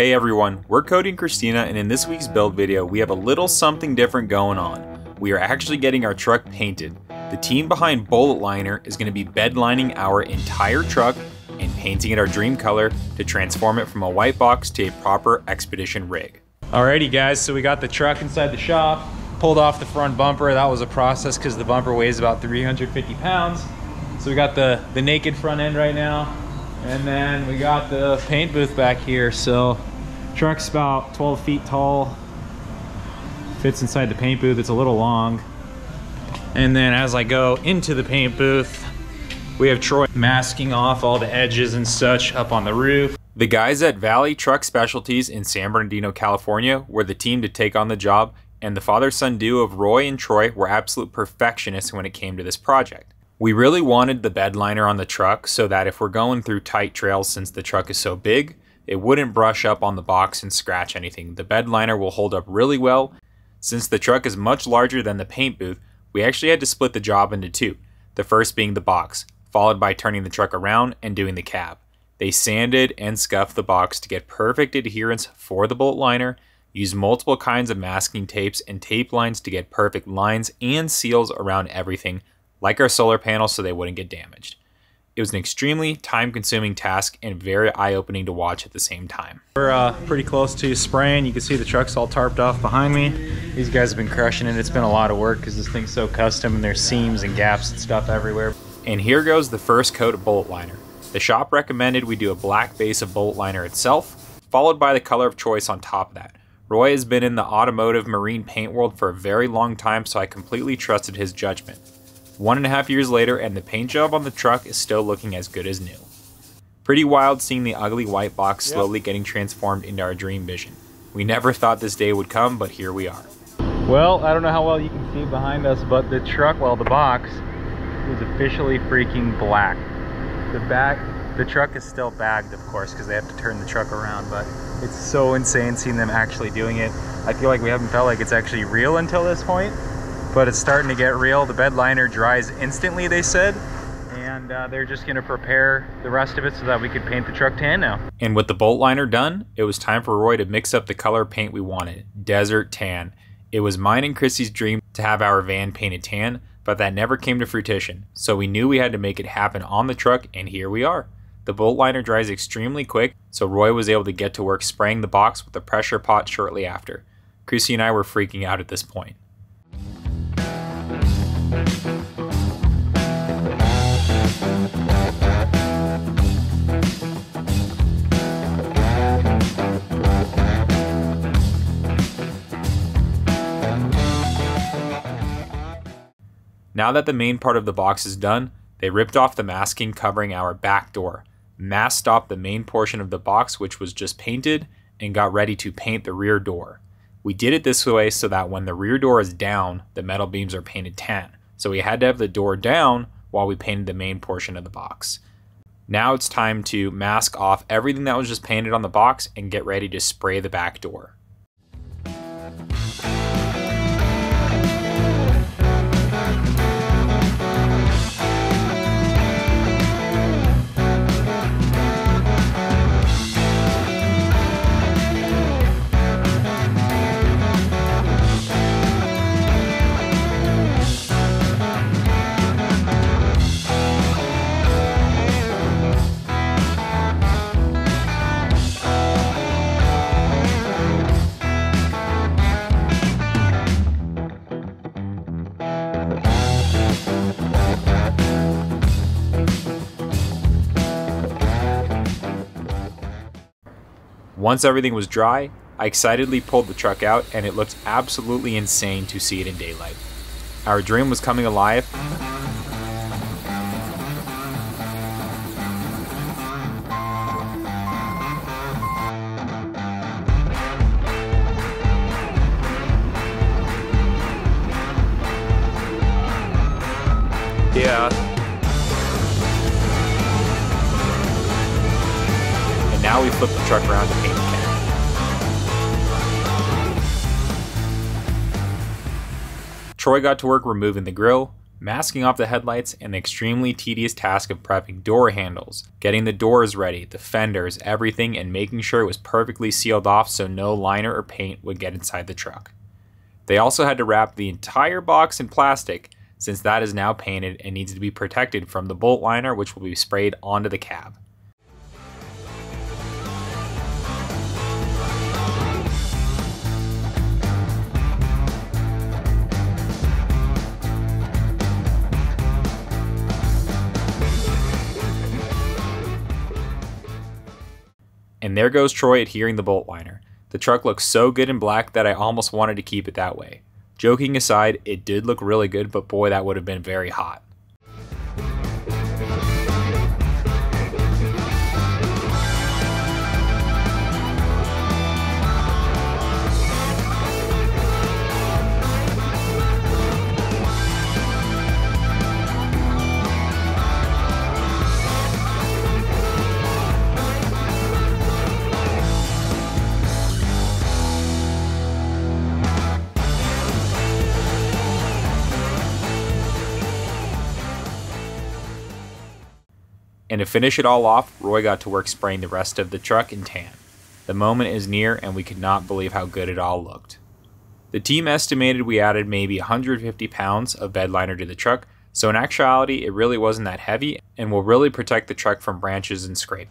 Hey everyone, we're Cody and Christina and in this week's build video we have a little something different going on. We are actually getting our truck painted. The team behind Bullet Liner is going to be bed lining our entire truck and painting it our dream color to transform it from a white box to a proper Expedition rig. Alrighty guys, so we got the truck inside the shop, pulled off the front bumper. That was a process because the bumper weighs about 350 pounds. So we got the, the naked front end right now. And then we got the paint booth back here. So Truck's about 12 feet tall. Fits inside the paint booth. It's a little long. And then as I go into the paint booth, we have Troy masking off all the edges and such up on the roof. The guys at Valley Truck Specialties in San Bernardino, California were the team to take on the job, and the father-son duo of Roy and Troy were absolute perfectionists when it came to this project. We really wanted the bed liner on the truck so that if we're going through tight trails since the truck is so big, it wouldn't brush up on the box and scratch anything. The bed liner will hold up really well. Since the truck is much larger than the paint booth, we actually had to split the job into two. The first being the box, followed by turning the truck around and doing the cab. They sanded and scuffed the box to get perfect adherence for the Bullet Liner, used multiple kinds of masking tapes and tape lines to get perfect lines and seals around everything, like our solar panels so they wouldn't get damaged. It was an extremely time consuming task and very eye opening to watch at the same time. We're uh, pretty close to spraying. You can see the truck's all tarped off behind me. These guys have been crushing it. It's been a lot of work because this thing's so custom and there's seams and gaps and stuff everywhere. And here goes the first coat of Bullet Liner. The shop recommended we do a black base of Bullet Liner itself, followed by the color of choice on top of that. Roy has been in the automotive marine paint world for a very long time, so I completely trusted his judgment one and a half years later, and the paint job on the truck is still looking as good as new. Pretty wild seeing the ugly white box slowly yep. getting transformed into our dream vision. We never thought this day would come, but here we are. Well, I don't know how well you can see behind us, but the truck, well, the box is officially freaking black. The back, the truck is still bagged, of course, because they have to turn the truck around, but it's so insane seeing them actually doing it. I feel like we haven't felt like it's actually real until this point but it's starting to get real. The bed liner dries instantly, they said, and uh, they're just gonna prepare the rest of it so that we could paint the truck tan now. And with the Bullet Liner done, it was time for Roy to mix up the color paint we wanted, desert tan. It was mine and Chrissy's dream to have our van painted tan, but that never came to fruition, so we knew we had to make it happen on the truck, and here we are. The Bullet Liner dries extremely quick, so Roy was able to get to work spraying the box with a pressure pot shortly after. Chrissy and I were freaking out at this point. Now that the main part of the box is done, they ripped off the masking covering our back door, masked off the main portion of the box which was just painted, and got ready to paint the rear door. We did it this way so that when the rear door is down, the metal beams are painted tan. So we had to have the door down while we painted the main portion of the box. Now it's time to mask off everything that was just painted on the box and get ready to spray the back door. Once everything was dry, I excitedly pulled the truck out and it looked absolutely insane to see it in daylight. Our dream was coming alive. Yeah. We flip the truck around to paint the cab. Troy got to work removing the grill, masking off the headlights, and the extremely tedious task of prepping door handles, getting the doors ready, the fenders, everything, and making sure it was perfectly sealed off so no liner or paint would get inside the truck. They also had to wrap the entire box in plastic since that is now painted and needs to be protected from the Bullet Liner which will be sprayed onto the cab. And there goes Troy adhering the Bullet Liner. The truck looks so good in black that I almost wanted to keep it that way. Joking aside, it did look really good, but boy, that would have been very hot. And to finish it all off, Roy got to work spraying the rest of the truck in tan. The moment is near, and we could not believe how good it all looked. The team estimated we added maybe 150 pounds of bed liner to the truck, so in actuality, it really wasn't that heavy and will really protect the truck from branches and scrape.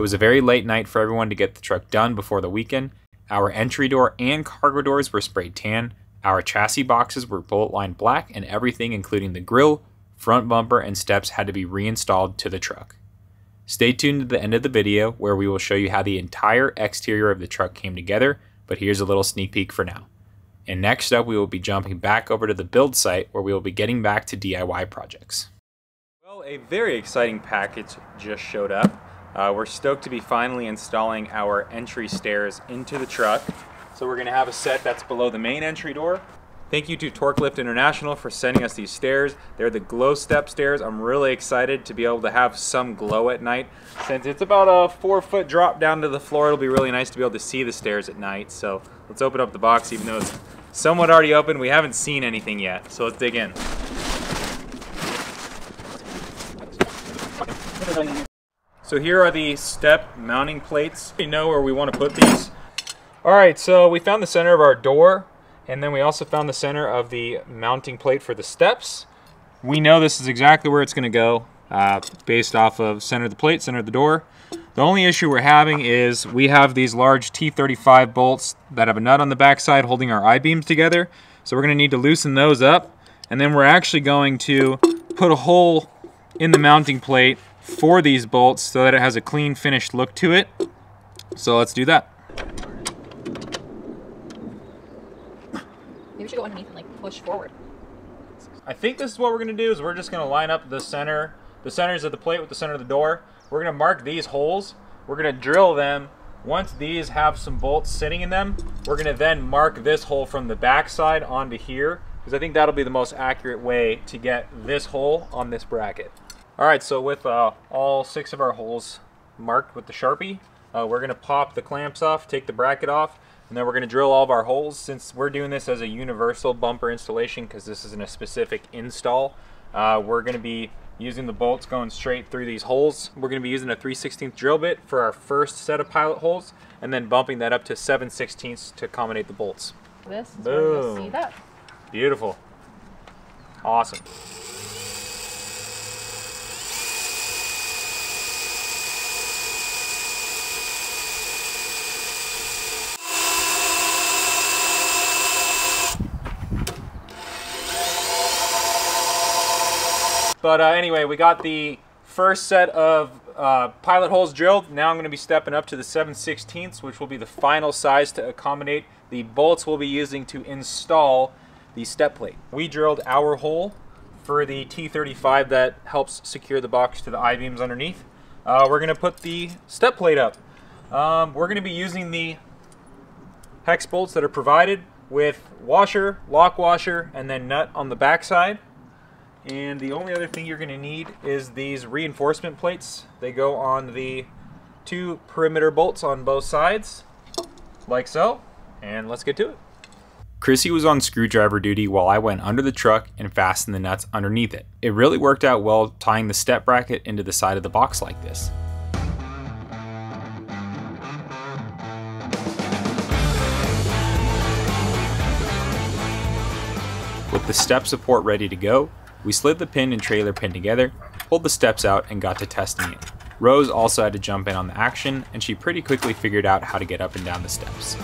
It was a very late night for everyone to get the truck done before the weekend. Our entry door and cargo doors were sprayed tan, our chassis boxes were bullet lined black, and everything, including the grill, front bumper, and steps, had to be reinstalled to the truck. Stay tuned to the end of the video where we will show you how the entire exterior of the truck came together, but here's a little sneak peek for now. And next up, we will be jumping back over to the build site where we will be getting back to DIY projects. Well, a very exciting package just showed up. Uh, we're stoked to be finally installing our entry stairs into the truck. So we're gonna have a set that's below the main entry door. Thank you to TorkLift International for sending us these stairs. They're the glow step stairs. I'm really excited to be able to have some glow at night. Since it's about a four foot drop down to the floor, it'll be really nice to be able to see the stairs at night. So let's open up the box, even though it's somewhat already open. We haven't seen anything yet, so let's dig in. So here are the step mounting plates. We know where we want to put these. All right, so we found the center of our door, and then we also found the center of the mounting plate for the steps. We know this is exactly where it's going to go, uh, based off of center of the plate, center of the door. The only issue we're having is we have these large T35 bolts that have a nut on the backside holding our I-beams together. So we're going to need to loosen those up, and then we're actually going to put a hole in the mounting plate for these bolts so that it has a clean finished look to it. So let's do that. Maybe we should go underneath and like push forward. I think this is what we're gonna do is we're just gonna line up the center, the centers of the plate with the center of the door. We're gonna mark these holes. We're gonna drill them. Once these have some bolts sitting in them, we're gonna then mark this hole from the back side onto here because I think that'll be the most accurate way to get this hole on this bracket. All right, so with uh, all six of our holes marked with the Sharpie, uh, we're gonna pop the clamps off, take the bracket off, and then we're gonna drill all of our holes. Since we're doing this as a universal bumper installation, because this isn't a specific install, uh, we're gonna be using the bolts going straight through these holes. We're gonna be using a 3 16th drill bit for our first set of pilot holes, and then bumping that up to 7 16ths to accommodate the bolts. This is where we'll see Boom. that. Beautiful. Awesome. But uh, anyway, we got the first set of uh, pilot holes drilled. Now I'm going to be stepping up to the 7 16ths, which will be the final size to accommodate the bolts we'll be using to install the step plate. We drilled our hole for the T35 that helps secure the box to the I-beams underneath. Uh, we're going to put the step plate up. Um, we're going to be using the hex bolts that are provided with washer, lock washer, and then nut on the back side. And the only other thing you're going to need is these reinforcement plates. They go on the two perimeter bolts on both sides, like so. And let's get to it. Chrissy was on screwdriver duty while I went under the truck and fastened the nuts underneath it. It really worked out well tying the step bracket into the side of the box like this. With the step support ready to go, we slid the pin and trailer pin together, pulled the steps out, and got to testing it. Rose also had to jump in on the action, and she pretty quickly figured out how to get up and down the steps.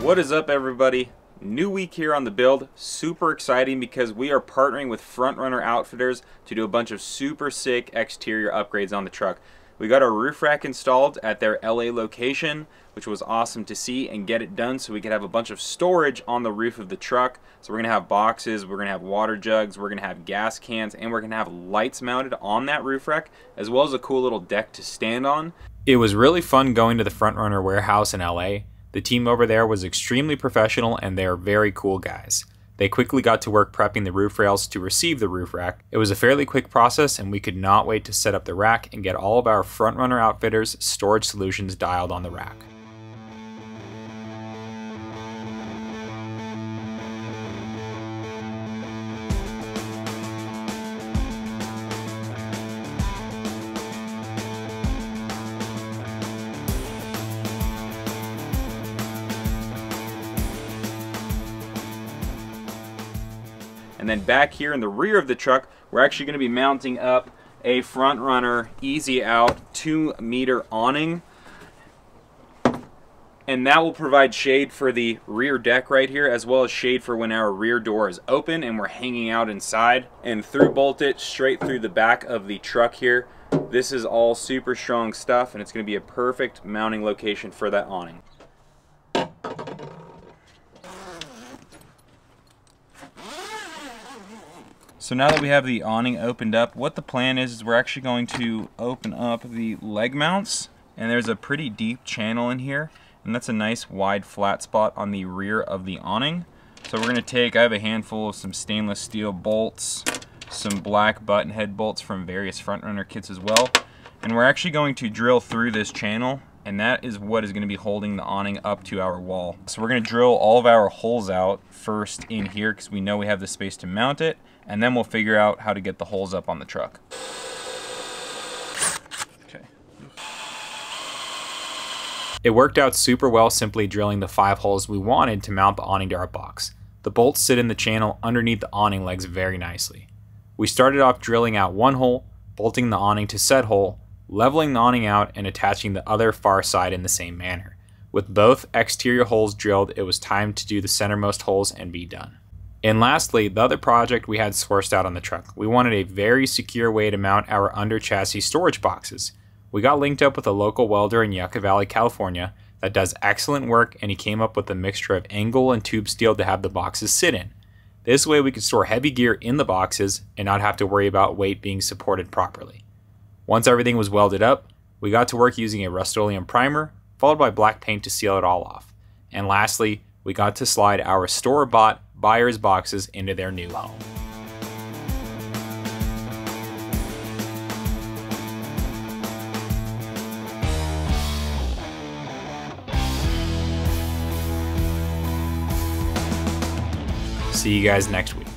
What is up everybody? New week here on the build. Super exciting because we are partnering with Frontrunner Outfitters to do a bunch of super sick exterior upgrades on the truck. We got our roof rack installed at their LA location, which was awesome to see and get it done so we could have a bunch of storage on the roof of the truck. So we're gonna have boxes, we're gonna have water jugs, we're gonna have gas cans, and we're gonna have lights mounted on that roof rack, as well as a cool little deck to stand on. It was really fun going to the Frontrunner warehouse in LA. The team over there was extremely professional and they are very cool guys. They quickly got to work prepping the roof rails to receive the roof rack. It was a fairly quick process and we could not wait to set up the rack and get all of our Frontrunner Outfitters storage solutions dialed on the rack. And then back here in the rear of the truck, we're actually going to be mounting up a front runner Easy Out 2 meter awning. And that will provide shade for the rear deck right here, as well as shade for when our rear door is open and we're hanging out inside. And through bolt it straight through the back of the truck here. This is all super strong stuff and it's going to be a perfect mounting location for that awning. So now that we have the awning opened up, what the plan is, is we're actually going to open up the leg mounts. And there's a pretty deep channel in here. And that's a nice wide flat spot on the rear of the awning. So we're going to take, I have a handful of some stainless steel bolts, some black button head bolts from various front runner kits as well. And we're actually going to drill through this channel and that is what is going to be holding the awning up to our wall. So we're going to drill all of our holes out first in here because we know we have the space to mount it and then we'll figure out how to get the holes up on the truck. Okay. It worked out super well simply drilling the five holes we wanted to mount the awning to our box. The bolts sit in the channel underneath the awning legs very nicely. We started off drilling out one hole, bolting the awning to said hole, leveling the awning out and attaching the other far side in the same manner. With both exterior holes drilled, it was time to do the centermost holes and be done. And lastly, the other project we had sourced out on the truck. We wanted a very secure way to mount our under chassis storage boxes. We got linked up with a local welder in Yucca Valley, California that does excellent work and he came up with a mixture of angle and tube steel to have the boxes sit in. This way we could store heavy gear in the boxes and not have to worry about weight being supported properly. Once everything was welded up, we got to work using a Rust-Oleum primer, followed by black paint to seal it all off. And lastly, we got to slide our store-bought buyers' boxes into their new home. See you guys next week.